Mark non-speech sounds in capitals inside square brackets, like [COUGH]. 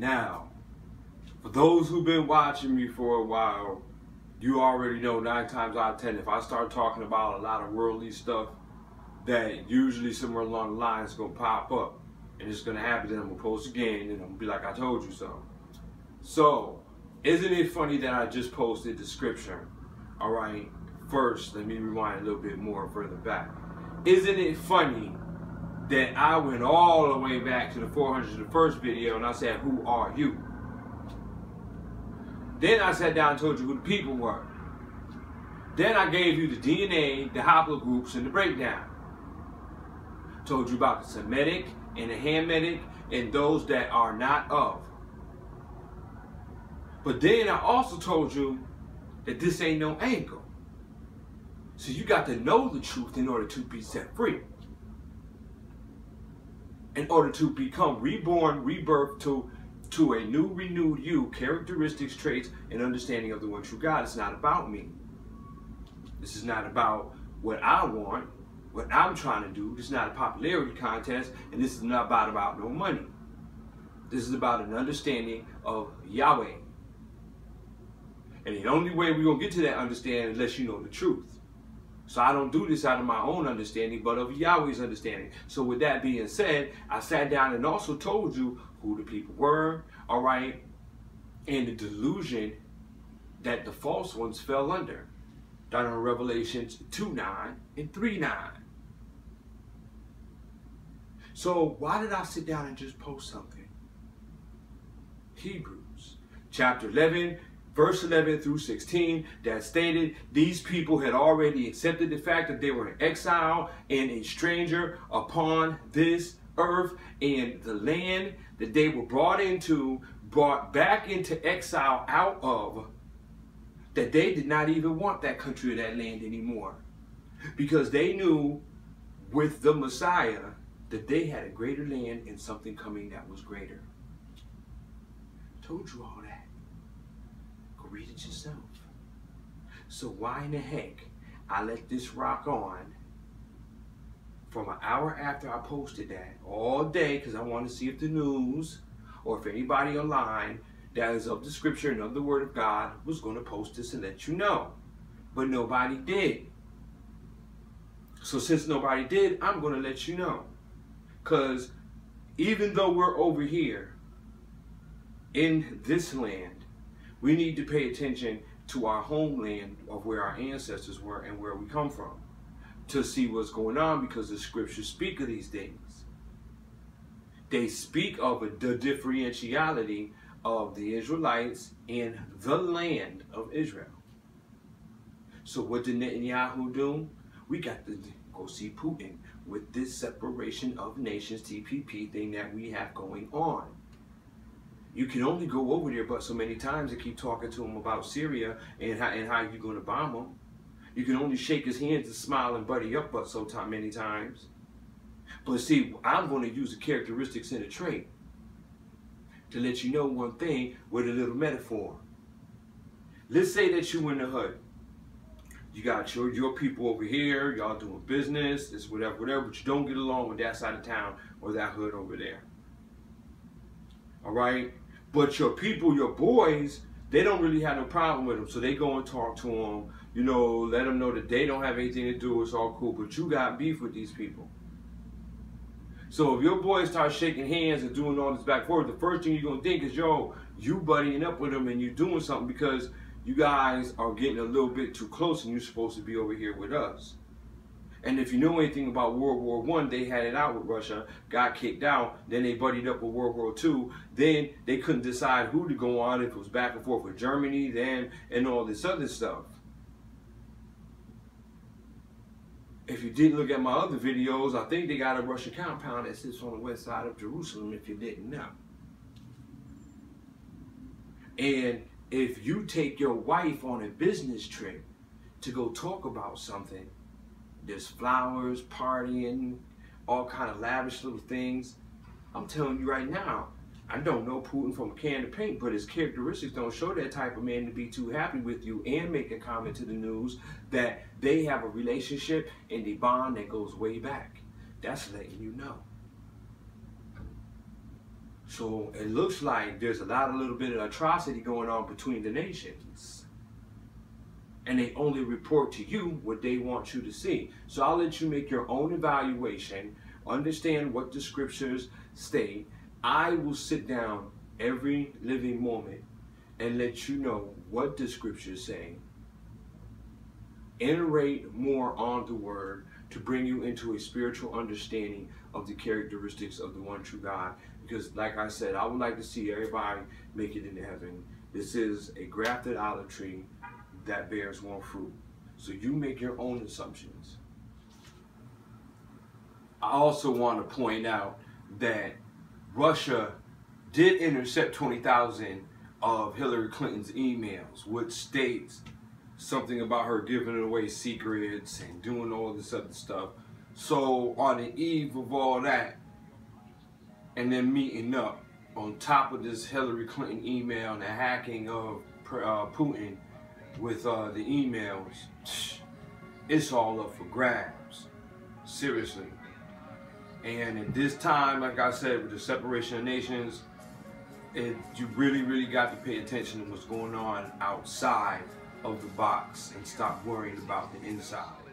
Now, for those who've been watching me for a while, you already know nine times out of ten, if I start talking about a lot of worldly stuff, that usually somewhere along the line is gonna pop up. And it's gonna happen, then I'm gonna post again, and I'm gonna be like, I told you so. So, isn't it funny that I just posted the scripture? All right, first, let me rewind a little bit more further back. Isn't it funny that I went all the way back to the 401st video and I said, Who are you? Then I sat down and told you who the people were. Then I gave you the DNA, the haplogroups, and the breakdown. Told you about the Semitic and the Hamitic and those that are not of. But then I also told you that this ain't no angle. So you got to know the truth in order to be set free. In order to become reborn, rebirth to, to a new, renewed you, characteristics, traits, and understanding of the one true God. It's not about me. This is not about what I want, what I'm trying to do. This is not a popularity contest, and this is not about, about no money. This is about an understanding of Yahweh. And the only way we're going to get to that understanding unless you know the truth. So I don't do this out of my own understanding, but of Yahweh's understanding. So with that being said, I sat down and also told you who the people were, all right, and the delusion that the false ones fell under. Down in Revelations 2 9 and 3 9. So why did I sit down and just post something? Hebrews chapter 11, verse 11 through 16 that stated these people had already accepted the fact that they were an exile and a stranger upon this earth and the land that they were brought into, brought back into exile out of, that they did not even want that country or that land anymore. Because they knew with the Messiah that they had a greater land and something coming that was greater. Told you all that. Read it yourself. So why in the heck I let this rock on from an hour after I posted that all day because I want to see if the news or if anybody online that is of the scripture and of the word of God was going to post this and let you know. But nobody did. So since nobody did, I'm going to let you know. Because even though we're over here in this land, we need to pay attention to our homeland of where our ancestors were and where we come from to see what's going on because the scriptures speak of these things. They speak of the differentiality of the Israelites in the land of Israel. So what did Netanyahu do? We got to go see Putin with this separation of nations TPP thing that we have going on. You can only go over there but so many times and keep talking to him about Syria and how, and how you're going to bomb him. You can only shake his hands and smile and buddy up but so many times. But see, I'm going to use the characteristics in a trait to let you know one thing with a little metaphor. Let's say that you in the hood. You got your, your people over here, y'all doing business, it's whatever, whatever, but you don't get along with that side of town or that hood over there. All right? But your people, your boys, they don't really have no problem with them. So they go and talk to them, you know, let them know that they don't have anything to do, it's all cool. But you got beef with these people. So if your boys start shaking hands and doing all this back forth, the first thing you're gonna think is, yo, you buddying up with them and you're doing something because you guys are getting a little bit too close and you're supposed to be over here with us. And if you know anything about World War One, they had it out with Russia, got kicked out, then they buddied up with World War Two. Then they couldn't decide who to go on, if it was back and forth with Germany, then and all this other stuff. If you didn't look at my other videos, I think they got a Russian compound that sits on the west side of Jerusalem, if you didn't know. And if you take your wife on a business trip to go talk about something, there's flowers, partying, all kind of lavish little things. I'm telling you right now, I don't know Putin from a can of paint, but his characteristics don't show that type of man to be too happy with you and make a comment to the news that they have a relationship and a bond that goes way back. That's letting you know. So it looks like there's a lot of little bit of atrocity going on between the nations. And they only report to you what they want you to see. So I'll let you make your own evaluation, understand what the scriptures state. I will sit down every living moment and let you know what the scriptures say. Iterate more on the word to bring you into a spiritual understanding of the characteristics of the one true God. Because, like I said, I would like to see everybody make it into heaven. This is a grafted olive tree that bears one fruit. So you make your own assumptions. I also want to point out that Russia did intercept 20,000 of Hillary Clinton's emails, which states something about her giving away secrets and doing all this other stuff. So on the eve of all that, and then meeting up on top of this Hillary Clinton email and the hacking of uh, Putin with uh, the emails, [SNIFFS] it's all up for grabs. Seriously. And at this time, like I said, with the separation of nations, it, you really, really got to pay attention to what's going on outside of the box and stop worrying about the inside.